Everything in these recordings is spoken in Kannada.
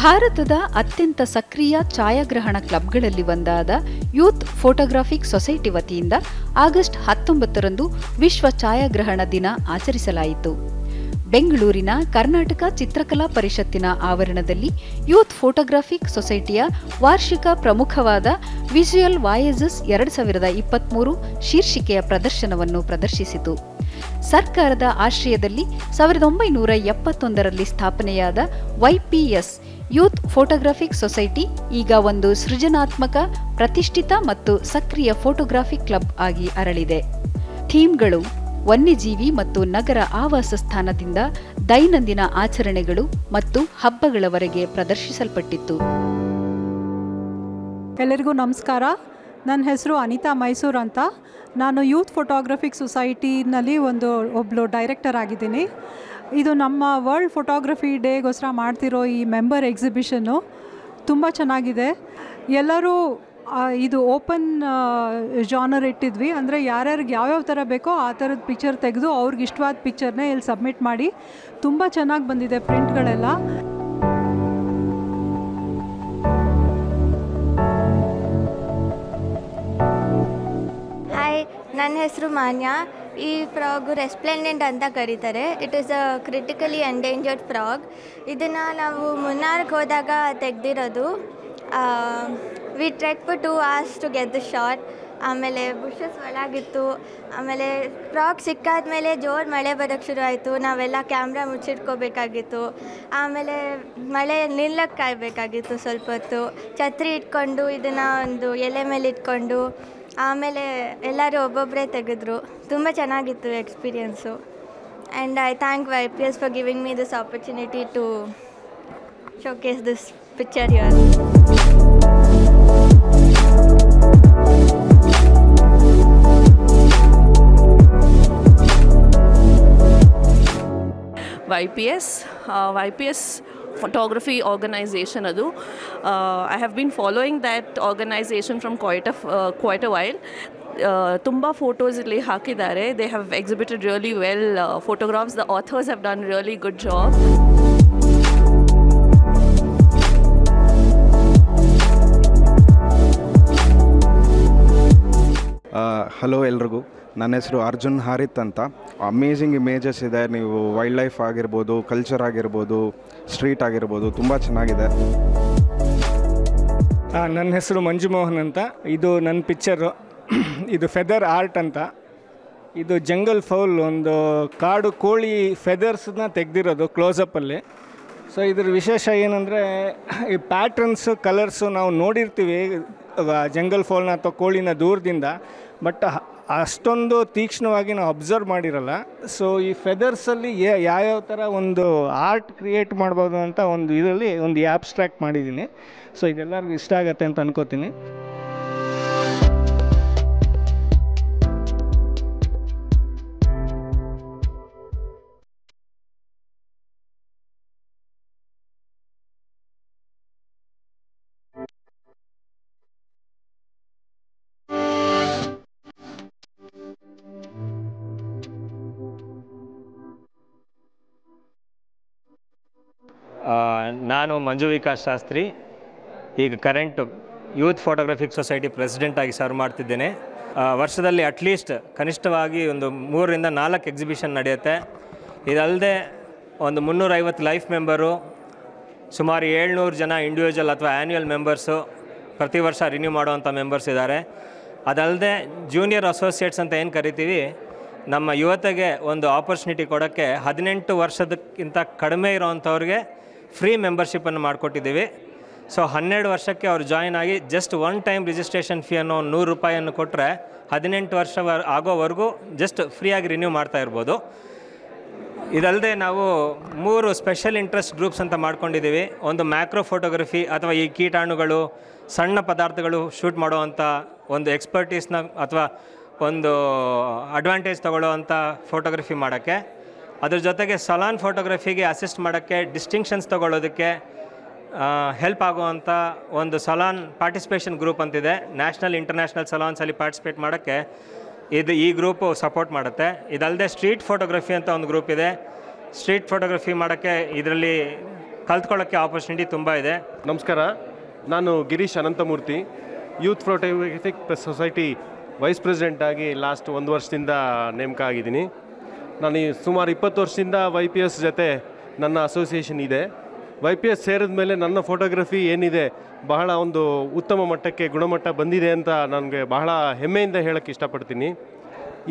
ಭಾರತದ ಅತ್ಯಂತ ಸಕ್ರಿಯ ಛಾಯಾಗ್ರಹಣ ಕ್ಲಬ್ಗಳಲ್ಲಿ ಒಂದಾದ ಯೂತ್ ಫೋಟೋಗ್ರಾಫಿಕ್ ಸೊಸೈಟಿ ವತಿಯಿಂದ ಆಗಸ್ಟ್ ಹತ್ತೊಂಬತ್ತರಂದು ವಿಶ್ವ ಛಾಯಾಗ್ರಹಣ ದಿನ ಆಚರಿಸಲಾಯಿತು. ಬೆಂಗಳೂರಿನ ಕರ್ನಾಟಕ ಚಿತ್ರಕಲಾ ಪರಿಷತ್ತಿನ ಆವರಣದಲ್ಲಿ ಯೂತ್ ಫೋಟೋಗ್ರಾಫಿಕ್ ಸೊಸೈಟಿಯ ವಾರ್ಷಿಕ ಪ್ರಮುಖವಾದ ವಿಜುಯಲ್ ವಾಯೇಜಸ್ ಎರಡು ಸಾವಿರದ ಇಪ್ಪತ್ತ್ಮೂರು ಶೀರ್ಷಿಕೆಯ ಪ್ರದರ್ಶನವನ್ನು ಪ್ರದರ್ಶಿಸಿತು. ಸರ್ಕಾರದ ಆಶ್ರಯದಲ್ಲಿ ಸಾವಿರದ ಒಂಬೈನೂರ ಎಪ್ಪತ್ತೊಂದರಲ್ಲಿ ಸ್ಥಾಪನೆಯಾದ ವೈಪಿಎಸ್ ಯೂತ್ ಫೋಟೋಗ್ರಾಫಿಕ್ ಸೊಸೈಟಿ, ಈಗ ಒಂದು ಸೃಜನಾತ್ಮಕ, ಪ್ರತಿಷ್ಠಿತ ಮತ್ತು ಸಕ್ರಿಯ ಫೋಟೋಗ್ರಾಫಿಕ್ ಕ್ಲಬ್ ಆಗಿ ಅರಳಿದೆ. ಥೀಮ್ಗಳು ವನ್ಯಜೀವಿ ಮತ್ತು ನಗರ ಆವಾಸ ಸ್ಥಾನದಿಂದ ದೈನಂದಿನ ಆಚರಣೆಗಳು ಮತ್ತು ಹಬ್ಬಗಳವರೆಗೆ ಪ್ರದರ್ಶಿಸಲ್ಪಟ್ಟಿತ್ತು. ಎಲ್ಲರಿಗೂ ನಮಸ್ಕಾರ. ನನ್ನ ಹೆಸರು ಅನಿತಾ ಮೈಸೂರು ಅಂತ. ನಾನು ಯೂತ್ ಫೋಟೋಗ್ರಫಿಕ್ ಸೊಸೈಟಿನಲ್ಲಿ ಒಂದು ಒಬ್ಬಳು ಡೈರೆಕ್ಟರ್ ಆಗಿದ್ದೀನಿ. ಇದು ನಮ್ಮ ವರ್ಲ್ಡ್ ಫೋಟೋಗ್ರಫಿ ಡೇಗೋಸ್ಕರ ಮಾಡ್ತಿರೋ ಈ ಮೆಂಬರ್ ಎಕ್ಸಿಬಿಷನ್ನು ತುಂಬ ಚೆನ್ನಾಗಿದೆ. ಎಲ್ಲರೂ ಇದು ಓಪನ್ ಜಾನರ್ ಇಟ್ಟಿದ್ವಿ. ಅಂದರೆ ಯಾರ್ಯಾರಿಗೆ ಯಾವ್ಯಾವ ಥರ ಬೇಕೋ ಆ ಥರದ ಪಿಕ್ಚರ್ ತೆಗೆದು ಅವ್ರಿಗೆ ಇಷ್ಟವಾದ ಪಿಕ್ಚರ್ನೇ ಇಲ್ಲಿ ಸಬ್ಮಿಟ್ ಮಾಡಿ. ತುಂಬ ಚೆನ್ನಾಗಿ ಬಂದಿದೆ ಪ್ರಿಂಟ್ಗಳೆಲ್ಲ ಹಾಯ್ ನನ್ನ ಹೆಸರು ಮಾನ್ಯ. ಈ ಫ್ರಾಗ್ ರೆಸ್ಪ್ಲೆಂಡೆಂಟ್ ಅಂತ ಕರೀತಾರೆ. It is a critically endangered frog ಇದನ್ನು ನಾವು ಮುನ್ನಾರ್ಗೆ ಹೋದಾಗ ತೆಗೆದಿರೋದು. We trek for two hours to get the ಆಮೇಲೆ ಬುಷಸ್ ಒಳಗಿತ್ತು. ಆಮೇಲೆ ಫ್ರಾಗ್ ಸಿಕ್ಕಾದ ಮೇಲೆ ಜೋರು ಮಳೆ ಬರೋಕ್ಕೆ ಶುರು ಆಯಿತು. ನಾವೆಲ್ಲ ಕ್ಯಾಮ್ರಾ ಮುಚ್ಚಿಟ್ಕೋಬೇಕಾಗಿತ್ತು. ಆಮೇಲೆ ಮಳೆ ನಿಲ್ಲಕ್ಕೆ ಕಾಯಬೇಕಾಗಿತ್ತು ಸ್ವಲ್ಪ ಹೊತ್ತು. ಛತ್ರಿ ಇಟ್ಕೊಂಡು ಇದನ್ನು ಒಂದು ಎಲೆ ಮೇಲೆ ಇಟ್ಕೊಂಡು ಆಮೇಲೆ ಎಲ್ಲರೂ ಒಬ್ಬೊಬ್ಬರೇ ತೆಗೆದ್ರು. ತುಂಬ ಚೆನ್ನಾಗಿತ್ತು experience and I thank Y P S for giving me this opportunity to showcase this picture your Y P S Y P S photography organisation ಅದು I have been following that organisation from quite a quite a while ತುಂಬ ಫೋಟೋಸ್ ಇಲ್ಲಿ ಹಾಕಿದ್ದಾರೆ they have exhibited really well photographs the authors have done really good job hello ಎಲ್ರಿಗೂ. ನನ್ನ ಹೆಸರು ಅರ್ಜುನ್ ಹಾರಿತ್ ಅಂತ. ಅಮೇಝಿಂಗ್ ಇಮೇಜಸ್ ಇದೆ. ನೀವು ವೈಲ್ಡ್ ಲೈಫ್ ಆಗಿರ್ಬೋದು ಕಲ್ಚರ್ ಆಗಿರ್ಬೋದು ಸ್ಟ್ರೀಟ್ ಆಗಿರ್ಬೋದು, ತುಂಬ ಚೆನ್ನಾಗಿದೆ. ನನ್ನ ಹೆಸರು ಮಂಜು ಮೋಹನ್ ಅಂತ. ಇದು ನನ್ನ ಪಿಕ್ಚರು ಇದು ಫೆದರ್ ಆರ್ಟ್ ಅಂತ. ಇದು ಜಂಗಲ್ ಫೌಲ್ ಒಂದು ಕಾಡು ಕೋಳಿ ಫೆದರ್ಸ್ನ ತೆಗೆದಿರೋದು ಕ್ಲೋಸಪ್ಪಲ್ಲಿ ಸೊ ಇದ್ರ ವಿಶೇಷ ಏನಂದರೆ, ಈ ಪ್ಯಾಟ್ರನ್ಸು ಕಲರ್ಸು ನಾವು ನೋಡಿರ್ತೀವಿ. ಜಂಗಲ್ ಫಾಲ್ನ ಅಥವಾ ಕೋಳಿನ ದೂರದಿಂದ, ಬಟ್ ಅಷ್ಟೊಂದು ತೀಕ್ಷ್ಣವಾಗಿ ನಾವು ಅಬ್ಸರ್ವ್ ಮಾಡಿರಲ್ಲ. ಸೊ ಈ ಫೆದರ್ಸಲ್ಲಿ ಯಾವ್ಯಾವ ಥರ ಒಂದು ಆರ್ಟ್ ಕ್ರಿಯೇಟ್ ಮಾಡ್ಬೋದು ಅಂತ ಒಂದು ಇದರಲ್ಲಿ ಒಂದು ಆಬ್ಸ್ಟ್ರಾಕ್ಟ್ ಮಾಡಿದ್ದೀನಿ. ಸೊ ಇದೆಲ್ಲರಿಗೂ ಇಷ್ಟ ಆಗತ್ತೆ ಅಂತ ಅನ್ಕೋತೀನಿ. ನಾನು ಮಂಜು ವಿಕಾಸ್ ಶಾಸ್ತ್ರಿ, ಈಗ current youth photographic society president ಆಗಿ ಸರ್ವ್ ಮಾಡ್ತಿದ್ದೇನೆ. ವರ್ಷದಲ್ಲಿ ಅಟ್ಲೀಸ್ಟ್ ಕನಿಷ್ಠವಾಗಿ ಒಂದು ಮೂರರಿಂದ ನಾಲ್ಕು ಎಕ್ಸಿಬಿಷನ್ ನಡೆಯುತ್ತೆ. ಇದಲ್ಲದೆ ಒಂದು ಮುನ್ನೂರೈವತ್ತು ಲೈಫ್ ಮೆಂಬರು ಸುಮಾರು ಏಳ್ನೂರು ಜನ ಇಂಡಿವಿಜುವಲ್ ಅಥವಾ ಆ್ಯನ್ಯುವಲ್ ಮೆಂಬರ್ಸು ಪ್ರತಿ ವರ್ಷ ರಿನ್ಯೂ ಮಾಡುವಂಥ ಮೆಂಬರ್ಸ್ ಇದ್ದಾರೆ. ಅದಲ್ಲದೆ ಜೂನಿಯರ್ ಅಸೋಸಿಯೇಟ್ಸ್ ಅಂತ ಏನು ಕರಿತೀವಿ, ನಮ್ಮ ಯುವತೆಗೆ ಒಂದು ಆಪರ್ಚುನಿಟಿ ಕೊಡೋಕ್ಕೆ ಹದಿನೆಂಟು ವರ್ಷದಕ್ಕಿಂತ ಕಡಿಮೆ ಇರೋವಂಥವ್ರಿಗೆ ಫ್ರೀ ಮೆಂಬರ್ಶಿಪ್ಪನ್ನು ಮಾಡಿಕೊಟ್ಟಿದ್ದೀವಿ. ಸೊ ಹನ್ನೆರಡು ವರ್ಷಕ್ಕೆ ಅವ್ರು ಜಾಯಿನ್ ಆಗಿ just one time registration fee ಅನ್ನೋ ನೂರು ರೂಪಾಯಿಯನ್ನು ಕೊಟ್ಟರೆ ಹದಿನೆಂಟು ವರ್ಷ ಆಗೋವರೆಗೂ ಜಸ್ಟ್ ಫ್ರೀಯಾಗಿ ರಿನ್ಯೂ ಮಾಡ್ತಾ ಇರ್ಬೋದು. ಇದಲ್ಲದೆ ನಾವು ಮೂರು ಸ್ಪೆಷಲ್ ಇಂಟ್ರೆಸ್ಟ್ ಗ್ರೂಪ್ಸ್ ಅಂತ ಮಾಡ್ಕೊಂಡಿದ್ದೀವಿ. ಒಂದು ಮ್ಯಾಕ್ರೋ ಫೋಟೋಗ್ರಫಿ ಅಥವಾ ಈ ಕೀಟಾಣುಗಳು, ಸಣ್ಣ ಪದಾರ್ಥಗಳು ಶೂಟ್ ಮಾಡುವಂಥ ಒಂದು ಎಕ್ಸ್ಪರ್ಟೀಸ್ನ ಅಥವಾ ಒಂದು ಅಡ್ವಾಂಟೇಜ್ ತಗೊಳ್ಳೋವಂಥ ಫೋಟೋಗ್ರಫಿ ಮಾಡೋಕ್ಕೆ. ಅದ್ರ ಜೊತೆಗೆ ಸಲಾನ್ ಫೋಟೋಗ್ರಫಿಗೆ ಅಸಿಸ್ಟ್ ಮಾಡೋಕ್ಕೆ ಡಿಸ್ಟಿಂಕ್ಷನ್ಸ್ ತೊಗೊಳ್ಳೋದಕ್ಕೆ ಹೆಲ್ಪ್ ಆಗುವಂಥ ಒಂದು ಸಲಾನ್ ಪಾರ್ಟಿಸಿಪೇಷನ್ ಗ್ರೂಪ್ ಅಂತಿದೆ. ನ್ಯಾಷನಲ್ ಇಂಟರ್ನ್ಯಾಷನಲ್ ಸಲಾನ್ಸಲ್ಲಿ ಪಾರ್ಟಿಸಿಪೇಟ್ ಮಾಡೋಕ್ಕೆ ಇದು ಈ ಗ್ರೂಪು ಸಪೋರ್ಟ್ ಮಾಡುತ್ತೆ. ಇದಲ್ಲದೆ ಸ್ಟ್ರೀಟ್ ಫೋಟೋಗ್ರಫಿ ಅಂತ ಒಂದು ಗ್ರೂಪ್ ಇದೆ. ಸ್ಟ್ರೀಟ್ ಫೋಟೋಗ್ರಫಿ ಮಾಡೋಕ್ಕೆ ಇದರಲ್ಲಿ ಕಲ್ತ್ಕೊಳ್ಳೋಕ್ಕೆ ಆಪರ್ಚುನಿಟಿ ತುಂಬ ಇದೆ. ನಮಸ್ಕಾರ. ನಾನು Girish Ananthamurthy youth photographic society vice ಪ್ರೆಸಿಡೆಂಟಾಗಿ last ಒಂದು ವರ್ಷದಿಂದ ನೇಮಕ ಆಗಿದ್ದೀನಿ. ನಾನು ಸುಮಾರು ಇಪ್ಪತ್ತು ವರ್ಷದಿಂದ ವೈ ಪಿ ಎಸ್ ಜೊತೆ ನನ್ನ ಅಸೋಸಿಯೇಷನ್ ಇದೆ. ವೈ ಪಿ ಎಸ್ ಸೇರಿದ ಮೇಲೆ ನನ್ನ ಫೋಟೋಗ್ರಫಿ ಏನಿದೆ, ಬಹಳ ಒಂದು ಉತ್ತಮ ಮಟ್ಟಕ್ಕೆ ಗುಣಮಟ್ಟ ಬಂದಿದೆ ಅಂತ ನನಗೆ ಬಹಳ ಹೆಮ್ಮೆಯಿಂದ ಹೇಳೋಕ್ಕೆ ಇಷ್ಟಪಡ್ತೀನಿ.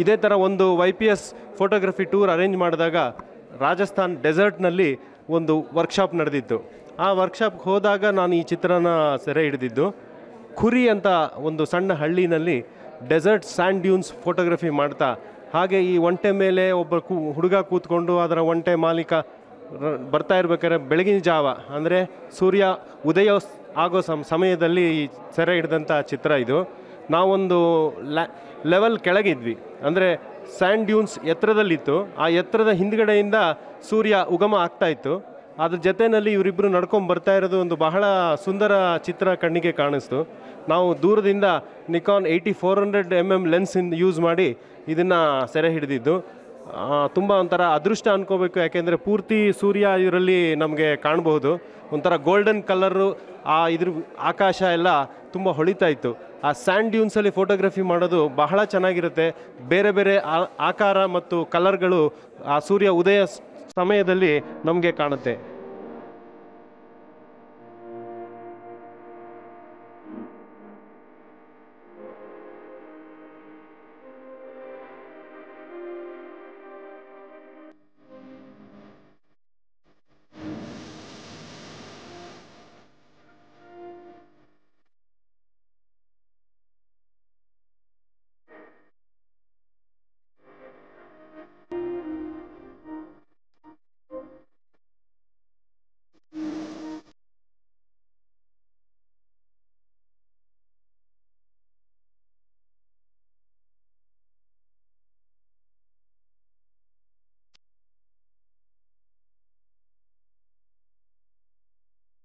ಇದೇ ಥರ ಒಂದು Y P S photography tour arrange ಮಾಡಿದಾಗ ರಾಜಸ್ಥಾನ್ ಡೆಸರ್ಟ್ನಲ್ಲಿ ಒಂದು ವರ್ಕ್ಶಾಪ್ ನಡೆದಿತ್ತು. ಆ ವರ್ಕ್ಶಾಪ್ಗೆ ಹೋದಾಗ ನಾನು ಈ ಚಿತ್ರನ ಸೆರೆ ಹಿಡಿದಿದ್ದು. ಕುರಿ ಅಂತ ಒಂದು ಸಣ್ಣ ಹಳ್ಳಿನಲ್ಲಿ ಡೆಸರ್ಟ್ ಸ್ಯಾಂಡ್ ಡ್ಯೂನ್ಸ್ ಫೋಟೋಗ್ರಫಿ ಮಾಡ್ತಾ ಹಾಗೆ ಈ ಒಂಟೆ ಮೇಲೆ ಒಬ್ಬ ಕೂ, ಹುಡುಗ ಕೂತ್ಕೊಂಡು ಅದರ ಒಂಟೆ ಮಾಲೀಕ ಬರ್ತಾ ಇರ್ಬೇಕಾದ್ರೆ ಬೆಳಗಿನ ಜಾವ. ಅಂದರೆ ಸೂರ್ಯ ಉದಯ ಆಗೋ ಸಮ, ಸಮಯದಲ್ಲಿ ಈ ಸೆರೆ ಹಿಡಿದಂಥ ಚಿತ್ರ ಇದು. ನಾವೊಂದು ಲೆವೆಲ್ ಕೆಳಗಿದ್ವಿ. ಅಂದರೆ ಸ್ಯಾಂಡ್ ಡ್ಯೂನ್ಸ್ ಎತ್ತರದಲ್ಲಿತ್ತು. ಆ ಎತ್ತರದ ಹಿಂದ್ಗಡೆಯಿಂದ ಸೂರ್ಯ ಉಗಮ ಆಗ್ತಾ ಇತ್ತು. ಅದ್ರ ಜೊತೆಯಲ್ಲಿ ಇವರಿಬ್ಬರು ನಡ್ಕೊಂಡು ಬರ್ತಾ ಇರೋದು ಒಂದು ಬಹಳ ಸುಂದರ ಚಿತ್ರ ಕಣ್ಣಿಗೆ ಕಾಣಿಸ್ತು. ನಾವು ದೂರದಿಂದ Nikon eighty four hundred M M ಲೆನ್ಸಿಂದ use ಮಾಡಿ ಇದನ್ನು ಸೆರೆ ಹಿಡಿದಿದ್ದು. ತುಂಬ ಒಂಥರ ಅದೃಷ್ಟ ಅನ್ಕೋಬೇಕು, ಯಾಕೆಂದರೆ ಪೂರ್ತಿ ಸೂರ್ಯ ಇದರಲ್ಲಿ ನಮಗೆ ಕಾಣಬಹುದು. ಒಂಥರ ಗೋಲ್ಡನ್ ಕಲರು ಆ ಇದ್ರ ಆಕಾಶ ಎಲ್ಲ ತುಂಬ ಹೊಳಿತಾ ಇತ್ತು. ಆ ಸ್ಯಾಂಡ್ ಡ್ಯೂನ್ಸಲ್ಲಿ ಫೋಟೋಗ್ರಫಿ ಮಾಡೋದು ಬಹಳ ಚೆನ್ನಾಗಿರುತ್ತೆ. ಬೇರೆ ಬೇರೆ ಆಕಾರ ಮತ್ತು ಕಲರ್ಗಳು ಆ ಸೂರ್ಯ ಉದಯ ಸಮಯದಲ್ಲಿ ನಮಗೆ ಕಾಣುತ್ತೆ.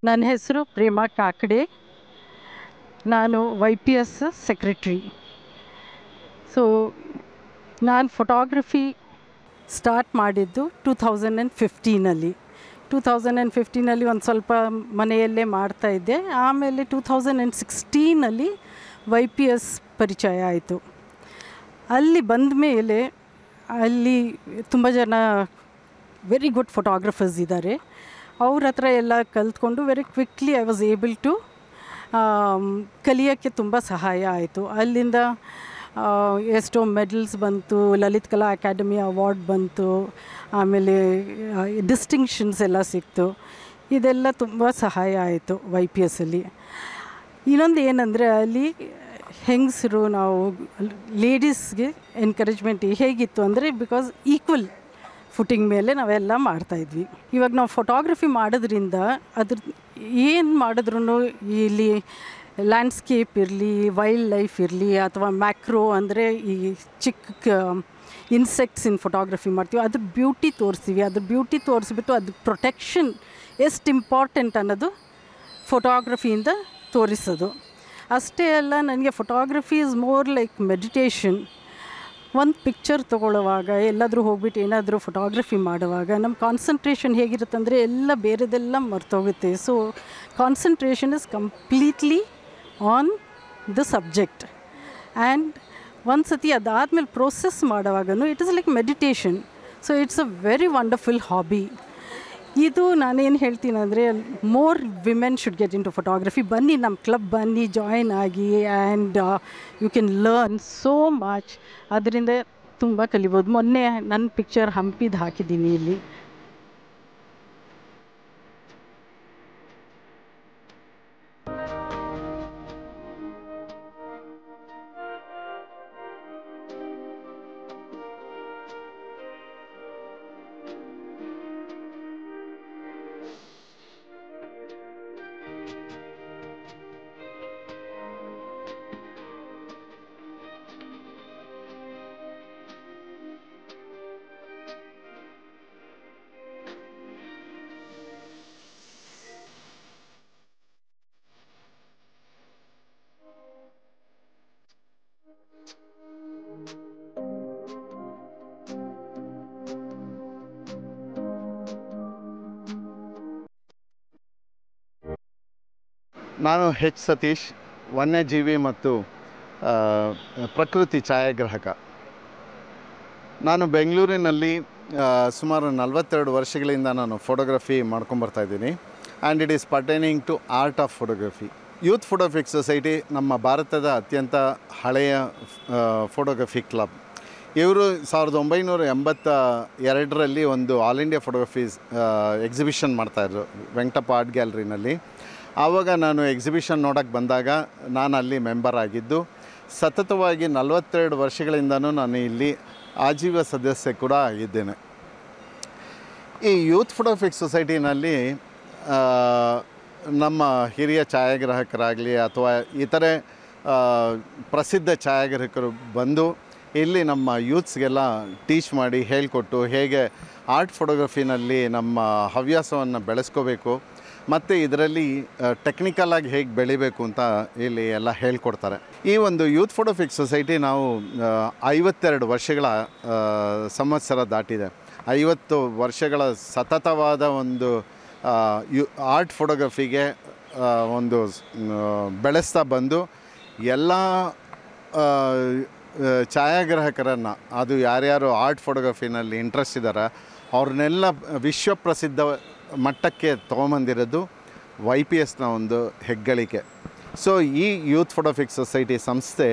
ನನ್ನ ಹೆಸರು ಪ್ರೇಮಾ ಕಾಕಡೆ. ನಾನು Y P S secretary so ನಾನು ಫೋಟೋಗ್ರಫಿ ಸ್ಟಾರ್ಟ್ ಮಾಡಿದ್ದು ಟೂ ಥೌಸಂಡ್ ಆ್ಯಂಡ್ ಫಿಫ್ಟೀನಲ್ಲಿ ಟೂ ತೌಸಂಡ್ ಆ್ಯಂಡ್ ಫಿಫ್ಟೀನಲ್ಲಿ ಒಂದು ಸ್ವಲ್ಪ ಮನೆಯಲ್ಲೇ ಮಾಡ್ತಾಯಿದ್ದೆ ಆಮೇಲೆ ಟೂ ತೌಸಂಡ್ ಆ್ಯಂಡ್ ಸಿಕ್ಸ್ಟೀನಲ್ಲಿ ವೈ ಪಿ ಎಸ್ ಪರಿಚಯ ಆಯಿತು. ಅಲ್ಲಿ ಬಂದ ಮೇಲೆ ಅಲ್ಲಿ ತುಂಬ ಜನ ವೆರಿ ಗುಡ್ ಫೋಟೋಗ್ರಫರ್ಸ್ ಇದ್ದಾರೆ. ಅವ್ರ ಹತ್ರ ಎಲ್ಲ ಕಲ್ತ್ಕೊಂಡು very quickly I was able to ಕಲಿಯೋಕ್ಕೆ ತುಂಬ ಸಹಾಯ ಆಯಿತು. ಅಲ್ಲಿಂದ ಎಷ್ಟೋ ಮೆಡಲ್ಸ್ ಬಂತು, ಲಲಿತ್ ಕಲಾ ಅಕಾಡೆಮಿ ಅವಾರ್ಡ್ ಬಂತು, ಆಮೇಲೆ ಡಿಸ್ಟಿಂಕ್ಷನ್ಸ್ ಎಲ್ಲ ಸಿಕ್ತು. ಇದೆಲ್ಲ ತುಂಬ ಸಹಾಯ ಆಯಿತು ವೈ ಪಿ ಎಸ್ಸಲ್ಲಿ ಇನ್ನೊಂದು ಏನಂದರೆ ಅಲ್ಲಿ ಹೆಂಗಸರು ನಾವು ಲೇಡೀಸ್ಗೆ ಎನ್ಕರೇಜ್ಮೆಂಟ್ ಹೇಗಿತ್ತು ಅಂದರೆ ಬಿಕಾಸ್ ಈಕ್ವಲ್ ಫುಟಿಂಗ್ ಮೇಲೆ ನಾವೆಲ್ಲ ಮಾಡ್ತಾಯಿದ್ವಿ ಇವಾಗ ನಾವು ಫೋಟೋಗ್ರಫಿ ಮಾಡೋದ್ರಿಂದ ಅದ್ರ ಏನು ಮಾಡಿದ್ರು ಇಲ್ಲಿ ಲ್ಯಾಂಡ್ಸ್ಕೇಪ್ ಇರಲಿ ವೈಲ್ಡ್ ಲೈಫ್ ಇರಲಿ ಅಥವಾ ಮ್ಯಾಕ್ರೋ ಅಂದರೆ ಈ ಚಿಕ್ಕ ಇನ್ಸೆಕ್ಟ್ಸಿನ ಇನ್ ಫೋಟೋಗ್ರಫಿ ಮಾಡ್ತೀವಿ. ಅದ್ರ ಬ್ಯೂಟಿ ತೋರಿಸ್ತೀವಿ ಅದ್ರ ಬ್ಯೂಟಿ ತೋರಿಸ್ಬಿಟ್ಟು ಅದ್ರ ಪ್ರೊಟೆಕ್ಷನ್ ಎಷ್ಟು ಇಂಪಾರ್ಟೆಂಟ್ ಅನ್ನೋದು ಫೋಟೋಗ್ರಫಿಯಿಂದ ತೋರಿಸೋದು. ಅಷ್ಟೇ ಅಲ್ಲ, ನನಗೆ photography is more like meditation ಒಂದು ಪಿಕ್ಚರ್ ತೊಗೊಳ್ಳುವಾಗ, ಎಲ್ಲಾದರೂ ಹೋಗ್ಬಿಟ್ಟು ಏನಾದರೂ ಫೋಟೋಗ್ರಫಿ ಮಾಡುವಾಗ ನಮ್ಮ ಕಾನ್ಸಂಟ್ರೇಷನ್ ಹೇಗಿರುತ್ತೆ ಅಂದರೆ ಎಲ್ಲ ಬೇರೆದೆಲ್ಲ ಮರ್ತೋಗುತ್ತೆ. So concentration is completely on the subject and ಒಂದು ಸತಿ ಅದಾದಮೇಲೆ process ಮಾಡುವಾಗನು it is like meditation so it's a very wonderful hobby ಇದು ನಾನೇನು ಹೇಳ್ತೀನಿ ಅಂದರೆ more women should get into photography ಬನ್ನಿ ನಮ್ಮ ಕ್ಲಬ್ ಬನ್ನಿ ಜಾಯಿನ್ ಆಗಿ and you can learn so much ಅದರಿಂದ ತುಂಬ ಕಲಿಬೋದು. ಮೊನ್ನೆ ನನ್ನ ಪಿಕ್ಚರ್ ಹಂಪಿದು ಹಾಕಿದ್ದೀನಿ ಇಲ್ಲಿ. ನಾನು ಹೆಚ್ ಸತೀಶ್, ವನ್ಯಜೀವಿ ಮತ್ತು ಪ್ರಕೃತಿ ಛಾಯಾಗ್ರಾಹಕ. ನಾನು ಬೆಂಗಳೂರಿನಲ್ಲಿ ಸುಮಾರು ನಲವತ್ತೆರಡು ವರ್ಷಗಳಿಂದ ನಾನು ಫೋಟೋಗ್ರಫಿ ಮಾಡ್ಕೊಂಬರ್ತಾ ಇದ್ದೀನಿ. And it is pertaining to art of photography youth photographic society ನಮ್ಮ ಭಾರತದ ಅತ್ಯಂತ ಹಳೆಯ ಫೋಟೋಗ್ರಫಿ ಕ್ಲಬ್ ಇವರು ಸಾವಿರದ ಒಂಬೈನೂರ ಎಂಬತ್ತ ಎರಡರಲ್ಲಿ ಒಂದು ಆಲ್ ಇಂಡಿಯಾ ಫೋಟೋಗ್ರಫೀಸ್ ಎಕ್ಸಿಬಿಷನ್ ಮಾಡ್ತಾಯಿದ್ರು ವೆಂಕಟಪ್ಪ ಆರ್ಟ್ ಗ್ಯಾಲರಿನಲ್ಲಿ ಆವಾಗ ನಾನು ಎಕ್ಸಿಬಿಷನ್ ನೋಡೋಕ್ಕೆ ಬಂದಾಗ ನಾನು ಅಲ್ಲಿ ಮೆಂಬರ್ ಆಗಿದ್ದು, ಸತತವಾಗಿ ನಲವತ್ತೆರಡು ವರ್ಷಗಳಿಂದನೂ ನಾನು ಇಲ್ಲಿ ಆಜೀವ ಸದಸ್ಯ ಕೂಡ ಆಗಿದ್ದೇನೆ. ಈ ಯೂತ್ ಫೋಟೋಫಿಕ್ ಸೊಸೈಟಿನಲ್ಲಿ ನಮ್ಮ ಹಿರಿಯ ಛಾಯಾಗ್ರಾಹಕರಾಗಲಿ ಅಥವಾ ಇತರೆ ಪ್ರಸಿದ್ಧ ಛಾಯಾಗ್ರಾಹಕರು ಬಂದು ಇಲ್ಲಿ ನಮ್ಮ ಯೂತ್ಸ್ಗೆಲ್ಲ ಟೀಚ್ ಮಾಡಿ ಹೇಳಿಕೊಟ್ಟು ಹೇಗೆ ಆರ್ಟ್ ಫೋಟೋಗ್ರಫಿನಲ್ಲಿ ನಮ್ಮ ಹವ್ಯಾಸವನ್ನು ಬೆಳೆಸ್ಕೋಬೇಕು ಮತ್ತು ಇದರಲ್ಲಿ ಟೆಕ್ನಿಕಲಾಗಿ ಹೇಗೆ ಬೆಳಿಬೇಕು ಅಂತ ಇಲ್ಲಿ ಎಲ್ಲ ಹೇಳ್ಕೊಡ್ತಾರೆ. ಈ ಒಂದು ಯೂತ್ ಫೋಟೋಫಿಕ್ ಸೊಸೈಟಿ ನಾವು ಐವತ್ತೆರಡು ವರ್ಷಗಳ ಸಂವತ್ಸರ ದಾಟಿದೆ. ಐವತ್ತು ವರ್ಷಗಳ ಸತತವಾದ ಒಂದು ಯು ಆರ್ಟ್ ಫೋಟೋಗ್ರಫಿಗೆ ಒಂದು ಬೆಳೆಸ್ತಾ ಬಂದು, ಎಲ್ಲ ಛಾಯಾಗ್ರಾಹಕರನ್ನು, ಅದು ಯಾರ್ಯಾರು ಆರ್ಟ್ ಫೋಟೋಗ್ರಫಿನಲ್ಲಿ ಇಂಟ್ರೆಸ್ಟ್ ಇದ್ದಾರೆ, ಅವ್ರನ್ನೆಲ್ಲ ವಿಶ್ವಪ್ರಸಿದ್ಧ ಮಟ್ಟಕ್ಕೆ ತೊಗೊಂಬಂದಿರೋದು ವೈ ಪಿ ಎಸ್ನ ಒಂದು ಹೆಗ್ಗಳಿಕೆ. ಸೊ ಈ ಯೂತ್ ಫೋಟೋಫಿಕ್ ಸೊಸೈಟಿ ಸಂಸ್ಥೆ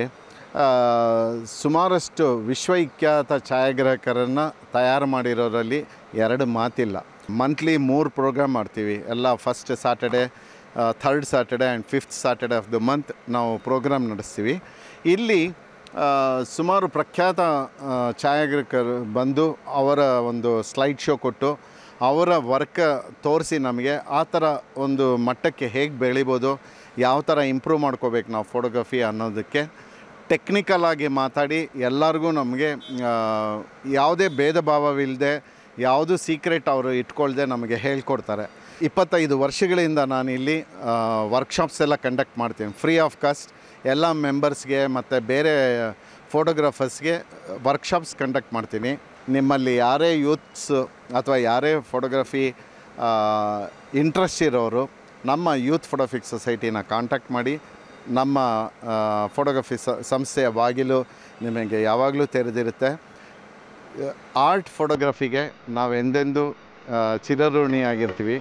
ಸುಮಾರಷ್ಟು ವಿಶ್ವವಿಖ್ಯಾತ ಛಾಯಾಗ್ರಾಹಕರನ್ನು ತಯಾರು ಮಾಡಿರೋರಲ್ಲಿ ಎರಡು ಮಾತಿಲ್ಲ. ಮಂತ್ಲಿ ಮೂರು ಪ್ರೋಗ್ರಾಮ್ ಮಾಡ್ತೀವಿ. ಎಲ್ಲ first Saturday third Saturday and fifth Saturday of the month ನಾವು ಪ್ರೋಗ್ರಾಮ್ ನಡೆಸ್ತೀವಿ. ಇಲ್ಲಿ ಸುಮಾರು ಪ್ರಖ್ಯಾತ ಛಾಯಾಗ್ರಾಹಕರು ಬಂದು ಅವರ ಒಂದು ಸ್ಲೈಡ್ ಶೋ ಕೊಟ್ಟು ಅವರ ವರ್ಕ್ ತೋರಿಸಿ ನಮಗೆ ಆ ಥರ ಒಂದು ಮಟ್ಟಕ್ಕೆ ಹೇಗೆ ಬೆಳಿಬೋದು, ಯಾವ ಥರ ಇಂಪ್ರೂವ್ ಮಾಡ್ಕೋಬೇಕು ನಾವು ಫೋಟೋಗ್ರಫಿ ಅನ್ನೋದಕ್ಕೆ ಟೆಕ್ನಿಕಲಾಗಿ ಮಾತಾಡಿ ಎಲ್ಲರಿಗೂ ನಮಗೆ ಯಾವುದೇ ಭೇದ ಭಾವವಿಲ್ಲದೆ ಯಾವುದು ಸೀಕ್ರೆಟ್ ಅವರು ಇಟ್ಕೊಳ್ದೆ ನಮಗೆ ಹೇಳ್ಕೊಡ್ತಾರೆ. ಇಪ್ಪತ್ತೈದು ವರ್ಷಗಳಿಂದ ನಾನು ಇಲ್ಲಿ ವರ್ಕ್ಶಾಪ್ಸ್ ಎಲ್ಲ ಕಂಡಕ್ಟ್ ಮಾಡ್ತೀನಿ. ಫ್ರೀ ಆಫ್ ಕಾಸ್ಟ್ ಎಲ್ಲ ಮೆಂಬರ್ಸ್ಗೆ ಮತ್ತು ಬೇರೆ ಫೋಟೋಗ್ರಾಫರ್ಸ್ಗೆ ವರ್ಕ್ಶಾಪ್ಸ್ ಕಂಡಕ್ಟ್ ಮಾಡ್ತೀನಿ. ನಿಮ್ಮಲ್ಲಿ ಯಾರೇ ಯೂತ್ಸ್ ಅಥವಾ ಯಾರೇ ಫೋಟೋಗ್ರಫಿ ಇಂಟ್ರೆಸ್ಟ್ ಇರೋರು, ನಮ್ಮ ಯೂತ್ ಫೋಟೋಗ್ರಫಿಕ್ ಸೊಸೈಟಿನ ಕಾಂಟ್ಯಾಕ್ಟ್ ಮಾಡಿ, ನಮ್ಮ ಫೋಟೋಗ್ರಫಿ ಸಂಸ್ಥೆಯ ಬಾಗಿಲು ನಿಮಗೆ ಯಾವಾಗಲೂ ತೆರೆದಿರುತ್ತೆ. ಆರ್ಟ್ ಫೋಟೋಗ್ರಫಿಗೆ ನಾವು ಎಂದೆಂದೂ ಚಿರಋಣಿಯಾಗಿರ್ತೀವಿ.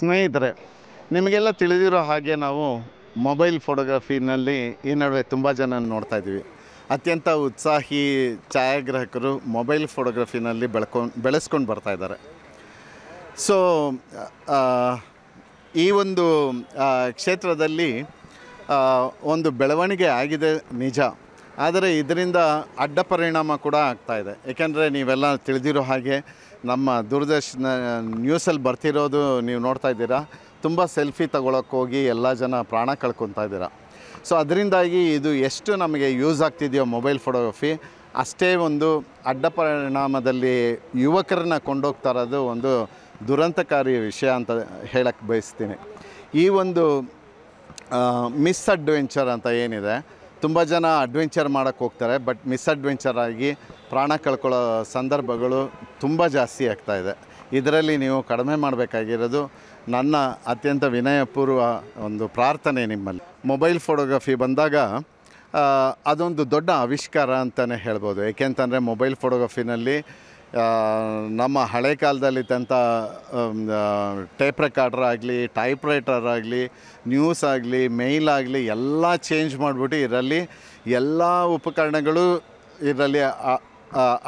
ಸ್ನೇಹಿತರೆ, ನಿಮಗೆಲ್ಲ ತಿಳಿದಿರೋ ಹಾಗೆ ನಾವು ಮೊಬೈಲ್ ಫೋಟೋಗ್ರಫಿನಲ್ಲಿ ಈ ನಡುವೆ ತುಂಬ ಜನ ನೋಡ್ತಾ ಇದ್ದೀವಿ. ಅತ್ಯಂತ ಉತ್ಸಾಹಿ ಛಾಯಾಗ್ರಾಹಕರು ಮೊಬೈಲ್ ಫೋಟೋಗ್ರಫಿನಲ್ಲಿ ಬೆಳ್ಕೊಂಡು ಬೆಳೆಸ್ಕೊಂಡು ಬರ್ತಾ ಇದ್ದಾರೆ. ಸೊ ಈ ಒಂದು ಕ್ಷೇತ್ರದಲ್ಲಿ ಒಂದು ಬೆಳವಣಿಗೆ ಆಗಿದೆ ನಿಜ. ಆದರೆ ಇದರಿಂದ ಅಡ್ಡ ಪರಿಣಾಮ ಕೂಡ ಆಗ್ತಾ ಇದೆ. ಏಕೆಂದರೆ ನೀವೆಲ್ಲ ತಿಳಿದಿರೋ ಹಾಗೆ ನಮ್ಮ ದೂರದರ್ಶನ ನ್ಯೂಸಲ್ಲಿ ಬರ್ತಿರೋದು ನೀವು ನೋಡ್ತಾ ಇದ್ದೀರಾ. ತುಂಬ ಸೆಲ್ಫಿ ಹೋಗಿ ಎಲ್ಲ ಜನ ಪ್ರಾಣ ಕಳ್ಕೊತಾ ಇದ್ದೀರಾ. ಸೊ ಅದರಿಂದಾಗಿ ಇದು ಎಷ್ಟು ನಮಗೆ ಯೂಸ್ ಆಗ್ತಿದೆಯೋ ಮೊಬೈಲ್ ಫೋಟೋಗ್ರಫಿ, ಅಷ್ಟೇ ಒಂದು ಅಡ್ಡ ಪರಿಣಾಮದಲ್ಲಿ ಯುವಕರನ್ನ ಕೊಂಡೋಗ್ತಾ ಇರೋದು ಒಂದು ದುರಂತಕಾರಿ ವಿಷಯ ಅಂತ ಹೇಳಕ್ಕೆ ಬಯಸ್ತೀನಿ. ಈ ಒಂದು ಮಿಸ್ ಅಡ್ವೆಂಚರ್ ಅಂತ ಏನಿದೆ ತುಂಬ ಜನ ಅಡ್ವೆಂಚರ್ ಮಾಡೋಕ್ಕೆ ಹೋಗ್ತಾರೆ ಬಟ್ ಮಿಸ್ಅಡ್ವೆಂಚರ್ ಆಗಿ ಪ್ರಾಣ ಕಳ್ಕೊಳ್ಳೋ ಸಂದರ್ಭಗಳು ತುಂಬ ಜಾಸ್ತಿ ಆಗ್ತಾ ಇದೆ. ಇದರಲ್ಲಿ ನೀವು ಕಡಿಮೆ ಮಾಡಬೇಕಾಗಿರೋದು ನನ್ನ ಅತ್ಯಂತ ವಿನಯಪೂರ್ವ ಒಂದು ಪ್ರಾರ್ಥನೆ ನಿಮ್ಮಲ್ಲಿ. ಮೊಬೈಲ್ ಫೋಟೋಗ್ರಫಿ ಬಂದಾಗ ಅದೊಂದು ದೊಡ್ಡ ಆವಿಷ್ಕಾರ ಅಂತಲೇ ಹೇಳ್ಬೋದು. ಏಕೆಂತಂದರೆ ಮೊಬೈಲ್ ಫೋಟೋಗ್ರಫಿನಲ್ಲಿ ನಮ್ಮ ಹಳೆ ಕಾಲದಲ್ಲಿ ತಂತ ಟೇಪ್ ರೆಕಾರ್ಡರ್ ಆಗಲಿ ಟೈಪ್ ರೈಟರ್ ಆಗಲಿ, ನ್ಯೂಸ್ ಆಗಲಿ, ಮೇಲ್ ಆಗಲಿ, ಎಲ್ಲ ಚೇಂಜ್ ಮಾಡಿಬಿಟ್ಟು ಇದರಲ್ಲಿ ಎಲ್ಲ ಉಪಕರಣಗಳು ಇದರಲ್ಲಿ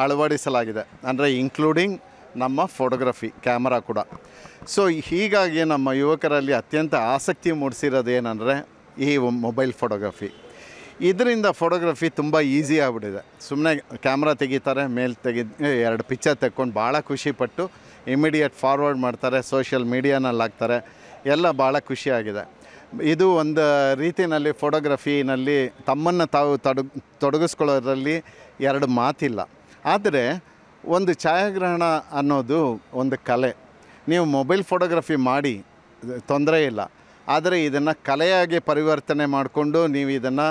ಅಳವಡಿಸಲಾಗಿದೆ. ಅಂದರೆ ಇನ್ಕ್ಲೂಡಿಂಗ್ ನಮ್ಮ ಫೋಟೋಗ್ರಫಿ ಕ್ಯಾಮರಾ ಕೂಡ. ಸೊ ಹೀಗಾಗಿ ನಮ್ಮ ಯುವಕರಲ್ಲಿ ಅತ್ಯಂತ ಆಸಕ್ತಿ ಮೂಡಿಸಿರೋದು ಏನಂದರೆ ಈ ಮೊಬೈಲ್ ಫೋಟೋಗ್ರಫಿ ಇದರಿಂದ ಫೋಟೋಗ್ರಫಿ ತುಂಬ ಈಸಿ ಆಗಿಬಿಟ್ಟಿದೆ. ಸುಮ್ಮನೆ ಕ್ಯಾಮ್ರಾ ತೆಗಿತಾರೆ, ಮೇಲೆ ತೆಗಿ ಎರಡು ಪಿಕ್ಚರ್ ತೆಕ್ಕೊಂಡು ಭಾಳ ಖುಷಿಪಟ್ಟು ಇಮಿಡಿಯೇಟ್ ಫಾರ್ವರ್ಡ್ ಮಾಡ್ತಾರೆ ಸೋಷಿಯಲ್ ಮೀಡಿಯಾನಲ್ಲಿ ಹಾಕ್ತಾರೆ, ಎಲ್ಲ ಭಾಳ ಖುಷಿಯಾಗಿದೆ ಇದು ಒಂದು ರೀತಿಯಲ್ಲಿ ಫೋಟೋಗ್ರಫಿನಲ್ಲಿ ತಮ್ಮನ್ನು ತಾವು ತೊಡಗ್ ತೊಡಗಿಸ್ಕೊಳ್ಳೋದ್ರಲ್ಲಿ ಎರಡು ಮಾತಿಲ್ಲ. ಆದರೆ ಒಂದು ಛಾಯಾಗ್ರಹಣ ಅನ್ನೋದು ಒಂದು ಕಲೆ. ನೀವು ಮೊಬೈಲ್ ಫೋಟೋಗ್ರಫಿ ಮಾಡಿ, ತೊಂದರೆ ಇಲ್ಲ. ಆದರೆ ಇದನ್ನು ಕಲೆಯಾಗಿ ಪರಿವರ್ತನೆ ಮಾಡಿಕೊಂಡು ನೀವು ಇದನ್ನು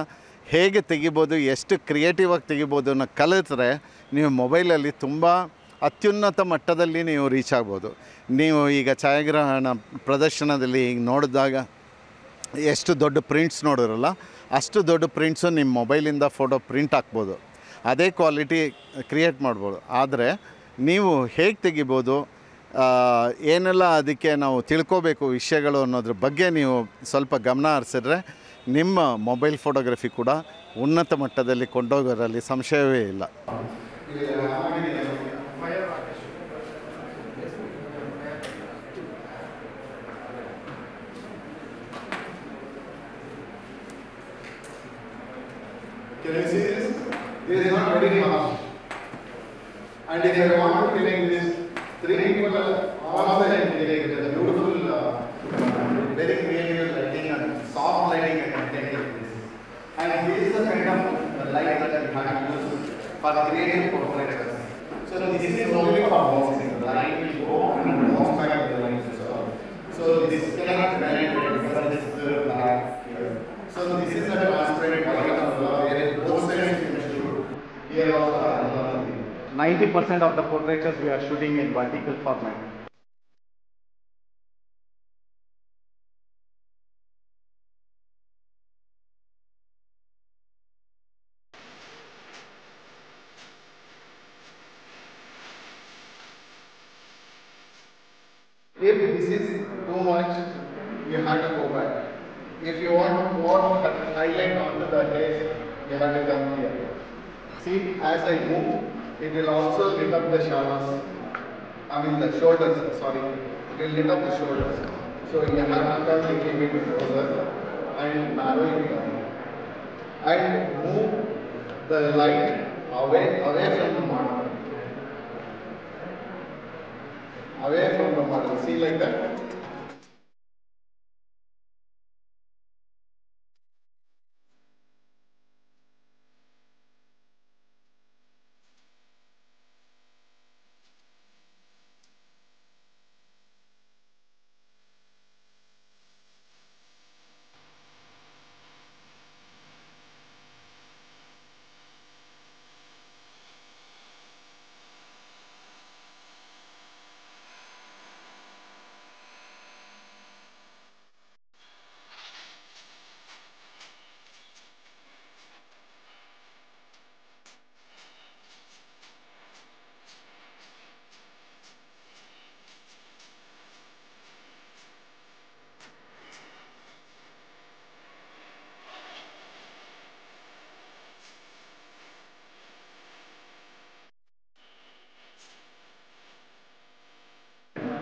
ಹೇಗೆ ತೆಗಿಬೋದು, ಎಷ್ಟು ಕ್ರಿಯೇಟಿವ್ ಆಗಿ ತೆಗಿಬೋದು ಅನ್ನೋ ಕಲಿತರೆ ನೀವು ಮೊಬೈಲಲ್ಲಿ ತುಂಬ ಅತ್ಯುನ್ನತ ಮಟ್ಟದಲ್ಲಿ ನೀವು ರೀಚ್ ಆಗ್ಬೋದು. ನೀವು ಈಗ ಛಾಯಾಗ್ರಹಣ ಪ್ರದರ್ಶನದಲ್ಲಿ ಈಗ ನೋಡಿದಾಗ ಎಷ್ಟು ದೊಡ್ಡ ಪ್ರಿಂಟ್ಸ್ ನೋಡಿರಲ್ಲ ಅಷ್ಟು ದೊಡ್ಡ ಪ್ರಿಂಟ್ಸು ನಿಮ್ಮ ಮೊಬೈಲಿಂದ ಫೋಟೋ ಪ್ರಿಂಟ್ ಹಾಕ್ಬೋದು ಅದೇ ಕ್ವಾಲಿಟಿ ಕ್ರಿಯೇಟ್ ಮಾಡ್ಬೋದು. ಆದರೆ ನೀವು ಹೇಗೆ ತೆಗಿಬೋದು ಏನೆಲ್ಲ ಅದಕ್ಕೆ ನಾವು ತಿಳ್ಕೋಬೇಕು ವಿಷಯಗಳು ಅನ್ನೋದ್ರ ಬಗ್ಗೆ ನೀವು ಸ್ವಲ್ಪ ಗಮನ ಹರಿಸಿದ್ರೆ ನಿಮ್ಮ ಮೊಬೈಲ್ ಫೋಟೋಗ್ರಫಿ ಕೂಡ ಉನ್ನತ ಮಟ್ಟದಲ್ಲಿ ಕೊಂಡೋಗೋರಲ್ಲಿ ಸಂಶಯವೇ ಇಲ್ಲ you. And if I want to take this, three people also I 80% of the portraitures we are shooting in vertical format. If this is too much, you have to go back. If you want more highlight onto the face, you have to come here. See, as I move, it will also lit up the shadows. I mean the shoulders, sorry. It will lit up the shoulders. So you have to come a little bit closer and narrow it down. And move the light away, away from the model. Away from the model. See like that?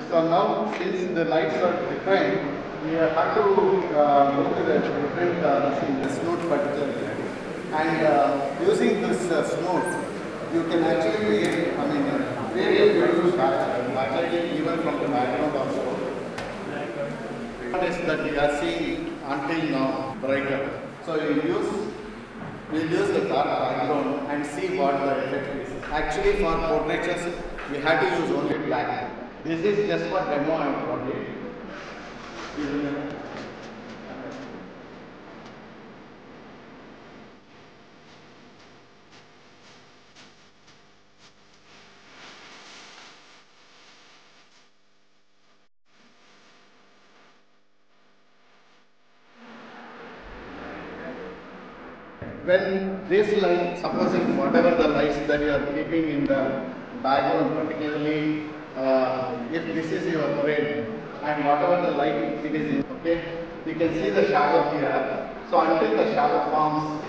So since the lights are different, we have to uh, go to the different uh, see the snoot particularly. And uh, using this uh, snoot, you can actually create, I mean, uh, create a beautiful backlighting even from the background also. What is that we are seeing until now brighter. So you use, we'll use the dark background and see what the effect is. Actually for portraitures, we have to use only black. This is just for demo I have brought. When this light, supposing whatever the lights that you are keeping in the background, particularly uh, if this is your brain and whatever the light it is, okay, you can see the shadow here. So until the shadow forms,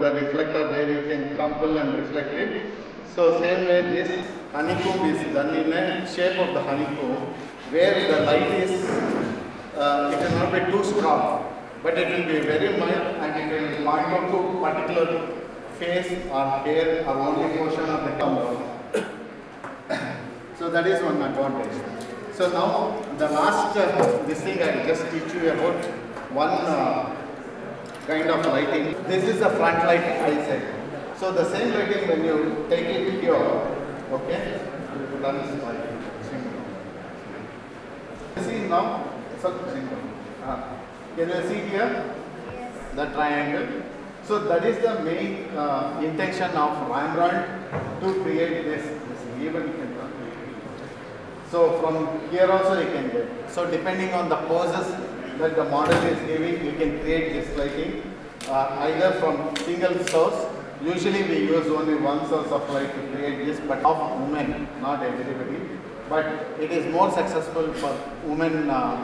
the reflector where you can crumple and reflect it. So same way this honeycomb is done in a shape of the honeycomb where the light is, uh, it will not be too strong, but it will be very mild and it will point out to particular face or hair or only portion of the camera. so that is one advantage. So now the last uh, this thing I will just teach you about one uh, kind of lighting. This is the front light I said. So the same lighting when you take it here, okay, you put on this light. See now, so simple. Uh, can you see here? Yes. The triangle. So that is the main uh, intention of Rembrandt to create this. this even you can. So from here also you can get. So depending on the poses that the model is giving, you can create this lighting uh, either from single source. Usually we use only one source of light to create this, but of women, not everybody. But it is more successful for women uh.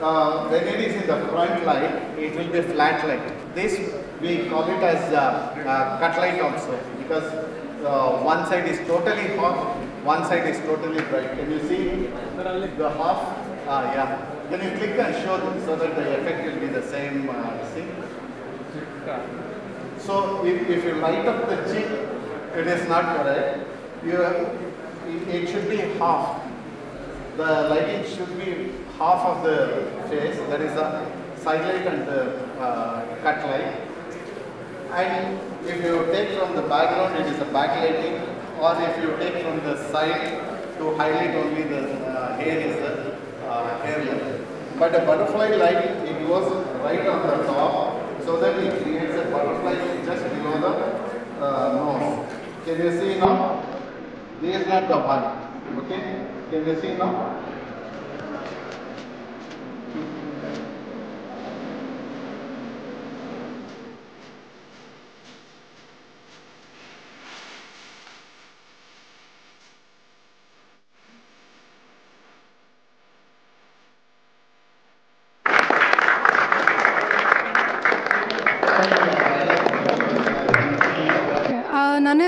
Uh, when it is in the front light, it will be flat light. This we call it as uh, uh, cut light also because uh, one side is totally off, one side is totally bright. Can you see the half? Ah, yeah. Can you click and show them so that the effect will be the same uh, thing? So if, if you light up the cheek, it is not correct. You, it, it should be half. The lighting should be half of the face, that is the side light and the uh, cut light. And if you take from the background, it is a backlighting, or if you take from the side to highlight only the uh, hair is the uh, hair light. But a butterfly light, it goes right on the top, so that it creates a butterfly just below the uh, nose. Can you see now? This is not the one. Okay? Can you see now?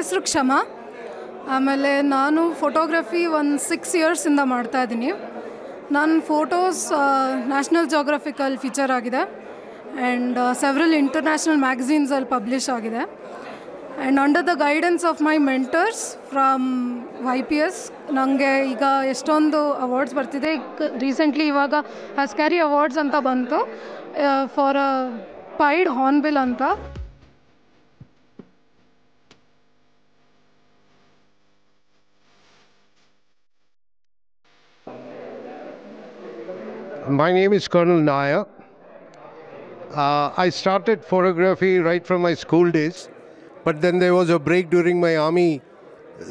ಹೆಸರು ಕ್ಷಮ. ಆಮೇಲೆ ನಾನು ಫೋಟೋಗ್ರಫಿ ಒಂದು ಸಿಕ್ಸ್ ಇಯರ್ಸಿಂದ ಮಾಡ್ತಾ ಇದ್ದೀನಿ. ನನ್ನ ಫೋಟೋಸ್ ನ್ಯಾಷನಲ್ ಜೋಗ್ರಫಿಕಲ್ ಫೀಚರ್ ಆಗಿದೆ. ಆ್ಯಂಡ್ ಸೆವ್ರಲ್ ಇಂಟರ್ನ್ಯಾಷನಲ್ ಮ್ಯಾಗಝೀನ್ಸಲ್ಲಿ ಪಬ್ಲಿಷ್ ಆಗಿದೆ. And under the guidance of my mentors from Y P S ನನಗೆ ಈಗ ಎಷ್ಟೊಂದು ಅವಾರ್ಡ್ಸ್ ಬರ್ತಿದೆ. ರೀಸೆಂಟ್ಲಿ ಇವಾಗ ಹಸ್ಕ್ಯಾರಿ ಅವಾರ್ಡ್ಸ್ ಅಂತ ಬಂತು. ಫಾರ್ ಅ ಪೈಡ್ ಹಾರ್ನ್ಬಿಲ್ ಅಂತ. My name is Colonel Nayak. Uh, I started photography right from my school days, but then there was a break during my army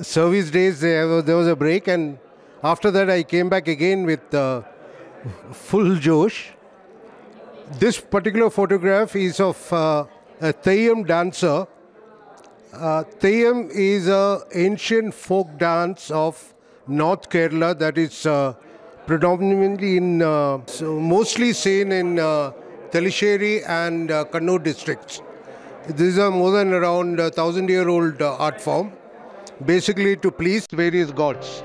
service days. There was, there was a break, and after that, I came back again with uh, full Josh. This particular photograph is of uh, a Theyyam dancer. Uh, Theyyam is an ancient folk dance of North Kerala that is uh, predominantly in, uh, so mostly seen in uh, Telisheri and uh, Kannur districts. These are more than around a thousand year old uh, art form, basically to please various gods.